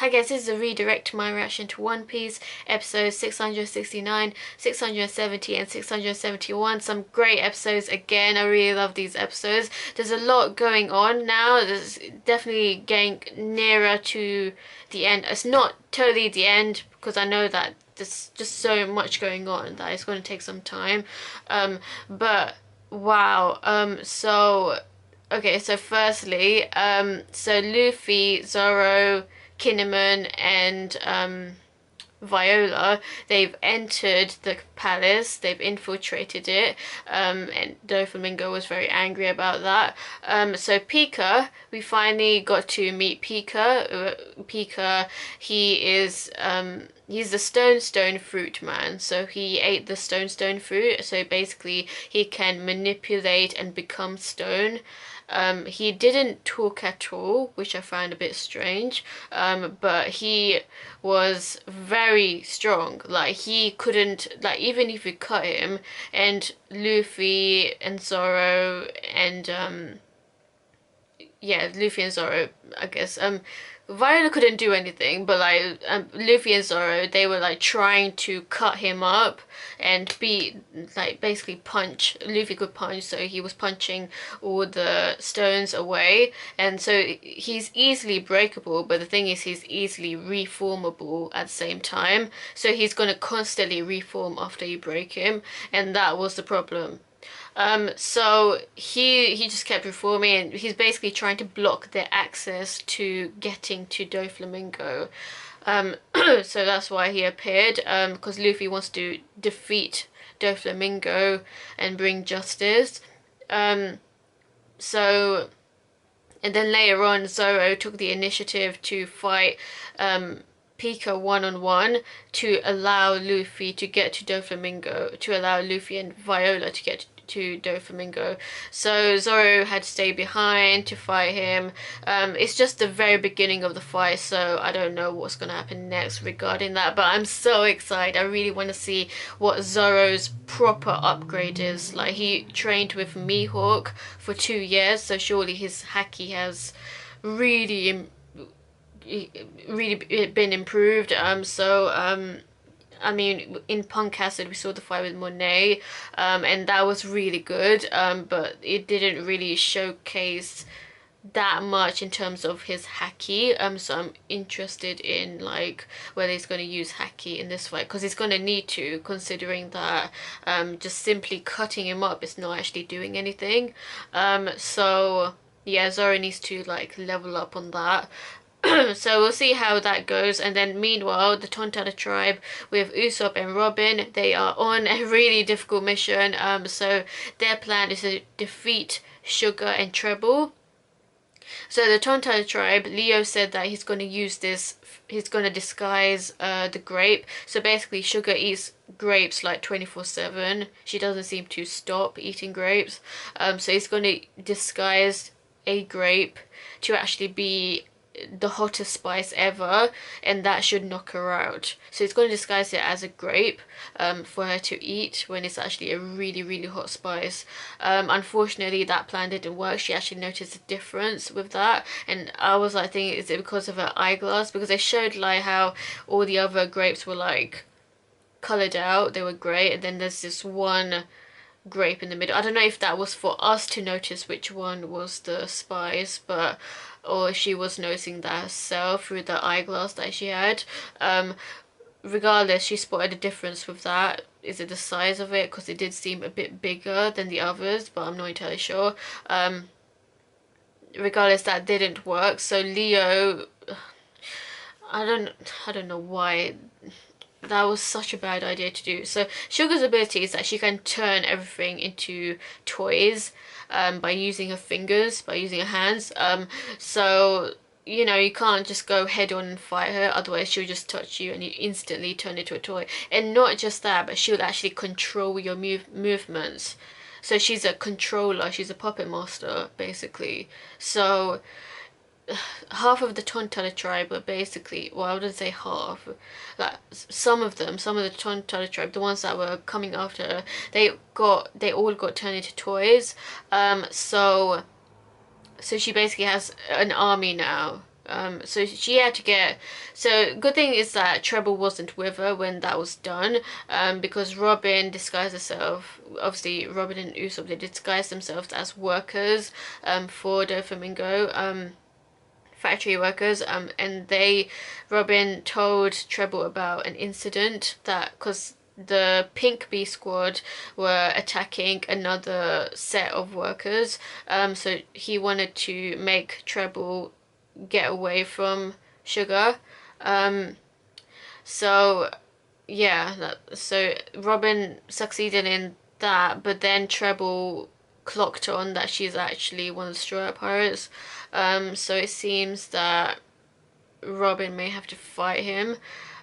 Hi guys, this is a redirect to my reaction to One Piece episodes 669, 670 and 671. Some great episodes again. I really love these episodes. There's a lot going on now. There's definitely getting nearer to the end. It's not totally the end because I know that there's just so much going on that it's going to take some time. Um, but wow. Um, so okay, so firstly, um, so Luffy, Zoro, Kinemon and um, Viola, they've entered the palace, they've infiltrated it, um, and Doflamingo was very angry about that. Um, so Pica, we finally got to meet Pica. Uh, Pica, he is, um, he's the stone stone fruit man, so he ate the stone stone fruit, so basically he can manipulate and become stone. Um, he didn't talk at all, which I found a bit strange, um, but he was very strong. Like, he couldn't, like, even if you cut him, and Luffy and Zoro and, um, yeah, Luffy and Zoro, I guess, um, Viola couldn't do anything, but like um, Luffy and Zoro, they were like trying to cut him up and be like basically punch. Luffy could punch, so he was punching all the stones away, and so he's easily breakable. But the thing is, he's easily reformable at the same time. So he's gonna constantly reform after you break him, and that was the problem. Um, so he he just kept reforming and he's basically trying to block their access to getting to Doflamingo. Um, so that's why he appeared, because um, Luffy wants to defeat Doflamingo and bring justice. Um, so, and then later on, Zoro took the initiative to fight um, Pica one-on-one to allow Luffy to get to Doflamingo, to allow Luffy and Viola to get to Doflamingo. So Zoro had to stay behind to fight him. Um, it's just the very beginning of the fight, so I don't know what's going to happen next regarding that. But I'm so excited. I really want to see what Zoro's proper upgrade is. Like, he trained with Mihawk for two years, so surely his haki has really really been improved um so um I mean, in Punk Hazard we saw the fight with Monet, um, and that was really good, um, but it didn't really showcase that much in terms of his haki um so i'm interested in like whether he's going to use haki in this fight because he's going to need to considering that um just simply cutting him up is not actually doing anything um so yeah zoro needs to like level up on that so we'll see how that goes and then meanwhile the Tontatta tribe with Usopp and Robin they are on a really difficult mission um so their plan is to defeat Sugar and Trebol so the Tontatta tribe, Leo said that he's going to use this, he's going to disguise uh, the grape. So basically Sugar eats grapes like 24-7. She doesn't seem to stop eating grapes. Um, so he's going to disguise a grape to actually be the hottest spice ever and that should knock her out. So it's going to disguise it as a grape um, for her to eat when it's actually a really really hot spice. Um, unfortunately that plan didn't work. She actually noticed a difference with that. And I was like thinking is it because of her eyeglass? Because they showed like how all the other grapes were like coloured out. They were great and then there's this one grape in the middle. I don't know if that was for us to notice which one was the spice, but or she was noticing that herself through the eyeglass that she had. Um, regardless, she spotted a difference with that. Is it the size of it? Because it did seem a bit bigger than the others, but I'm not entirely sure. Um, regardless, that didn't work. So Leo, I don't, I don't know why that was such a bad idea to do. So Sugar's ability is that she can turn everything into toys um, by using her fingers, by using her hands. Um, so you know you can't just go head on and fight her otherwise she'll just touch you and you instantly turn into a toy and not just that but she'll actually control your move movements so she's a controller she's a puppet master basically so half of the Tontatta tribe were basically, well I wouldn't say half, like some of them, some of the Tontatta tribe, the ones that were coming after her, they got, they all got turned into toys, um, so, so she basically has an army now, Um, so she had to get. So good thing is that Trebol wasn't with her when that was done, um, because Robin disguised herself. Obviously, Robin and Usopp they disguised themselves as workers um, for Doflamingo. Um, factory workers um and they Robin told Trebol about an incident that because the Pink Bee Squad were attacking another set of workers. Um, so he wanted to make Trebol get away from Sugar. Um, so yeah, that, so Robin succeeded in that, but then Trebol clocked on that she's actually one of the Straw Pirates. Um, so it seems that Robin may have to fight him.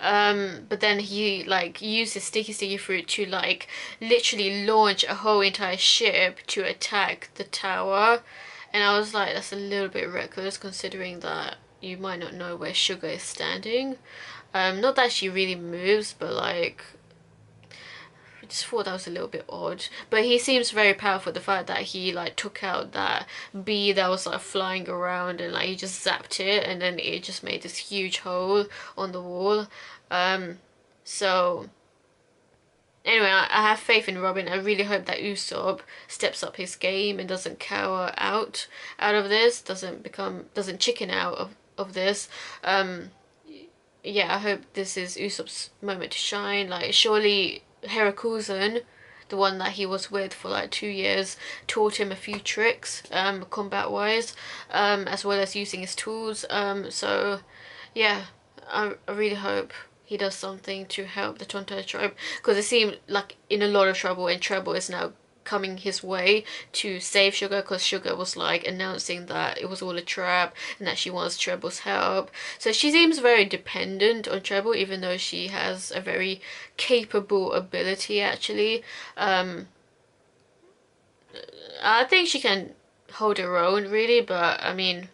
Um, but then he like uses sticky sticky fruit to like literally launch a whole entire ship to attack the tower and I was like that's a little bit reckless considering that you might not know where Sugar is standing um, not that she really moves but like just thought that was a little bit odd but he seems very powerful the fact that he like took out that bee that was like flying around and like he just zapped it and then it just made this huge hole on the wall um, so anyway, I, have faith in Robin. I really hope that Usopp steps up his game and doesn't cower out out of this, doesn't become doesn't chicken out of of this. Um, yeah, I hope this is Usopp's moment to shine. Like, surely Hiruzen, the one that he was with for like two years, taught him a few tricks, um, combat wise, um, as well as using his tools. Um, so yeah, I, I really hope he does something to help the Tontatta tribe because it seemed like in a lot of trouble and trouble is now coming his way to save Sugar because Sugar was like announcing that it was all a trap and that she wants Trebol's help. So she seems very dependent on Trebol even though she has a very capable ability actually. Um, I think she can hold her own really but I mean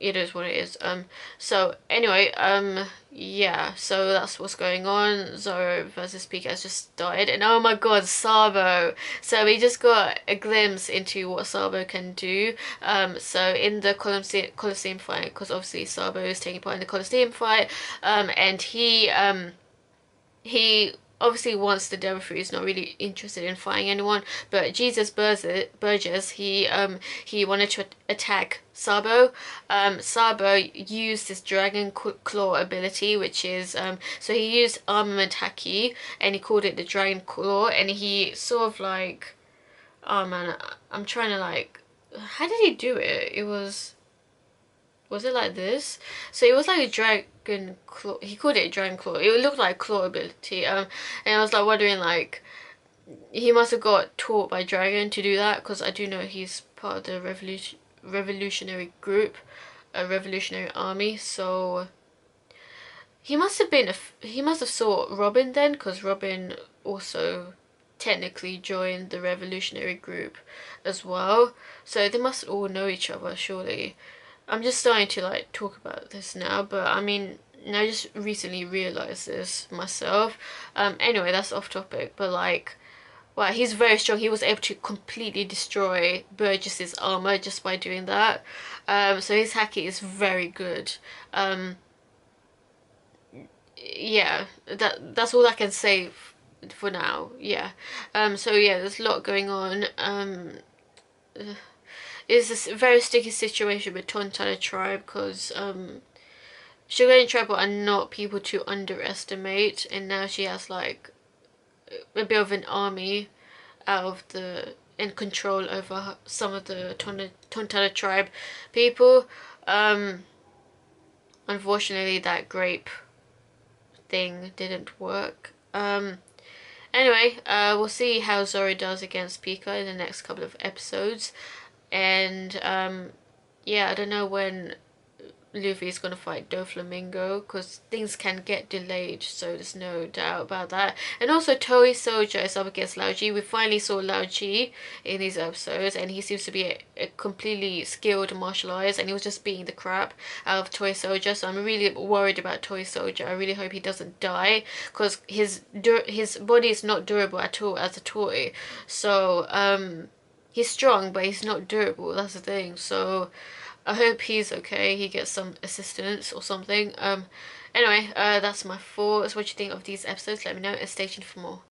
it is what it is. Um, so anyway, um, yeah, so that's what's going on. Zoro versus Pica has just started, and oh my god, Sabo! So we just got a glimpse into what Sabo can do. Um, so in the Colosseum, Colosseum fight, because obviously Sabo is taking part in the Colosseum fight, um, and he, um, he obviously once the devil fruit he's not really interested in fighting anyone but jesus burgess he um he wanted to attack sabo. Um sabo used his dragon claw ability which is um so he used armament haki and he called it the dragon claw and he sort of like oh man i'm trying to like how did he do it? It was was it like this? So it was like a dragon claw he called it a dragon claw. It looked like claw ability um and i was like wondering like he must have got taught by dragon to do that because i do know he's part of the revolution revolutionary group a revolutionary army so he must have been a, he must have saw robin then because robin also technically joined the revolutionary group as well. So they must all know each other surely I'm just starting to like talk about this now, but I mean, I just recently realized this myself. Um, anyway, that's off topic, but like, wow, he's very strong. He was able to completely destroy Burgess's armor just by doing that. Um, so his haki is very good. Um, yeah, that that's all I can say for now. Yeah. Um, so yeah, there's a lot going on. Um, is a very sticky situation with Tontatta tribe because um, Sugar and Trebol are not people to underestimate and now she has like a bit of an army out of the in control over some of the Tontatta tribe people. Um, unfortunately that grape thing didn't work. Um, anyway, uh, we'll see how Zoro does against Pica in the next couple of episodes and um, yeah I don't know when Luffy is gonna fight Doflamingo because things can get delayed so there's no doubt about that. And also Toy Soldier is up against Lao G we finally saw Lao G in these episodes and he seems to be a, a completely skilled martial artist and he was just beating the crap out of Toy Soldier so I'm really worried about Toy Soldier. I really hope he doesn't die because his his body is not durable at all as a toy. So um he's strong but he's not durable that's the thing so I hope he's okay. He gets some assistance or something. Um, anyway, uh, that's my thoughts. What do you think of these episodes? Let me know and stay tuned for more.